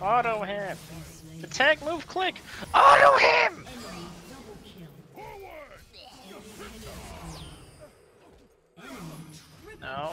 Auto him! Attack, move, click! Auto him! No.